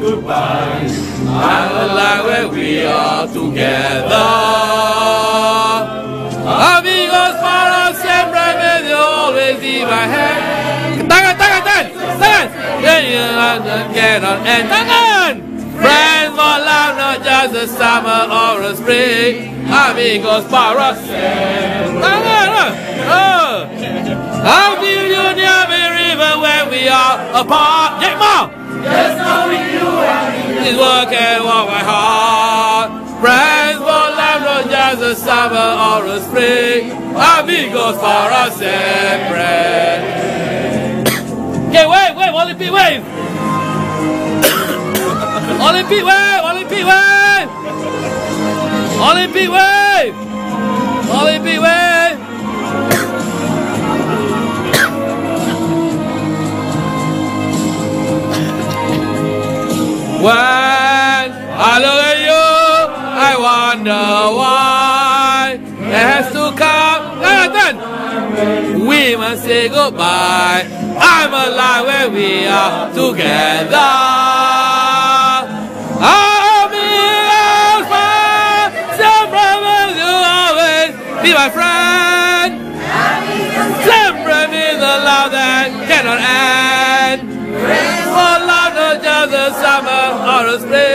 goodbye. I'm alive where we are together. Amigos para siempre, may you always be my hand. Tangan, tangan, tangan, tangan. Then you get on and tangan. Friends for love, not just a summer or a spring. Amigos para siempre. Working on my heart. Friends for life, not just a summer or a spring. Amigos para siempre. Okay, wave, wave, Olympic wave. Olympic wave, Olympic wave. Olympic wave. Olympic wave. When I look you, I wonder why it has to come. Jonathan, we must say goodbye. I'm alive when we are together. Be my friend. Siempre be the love that cannot end. For love not just a summer or a spring.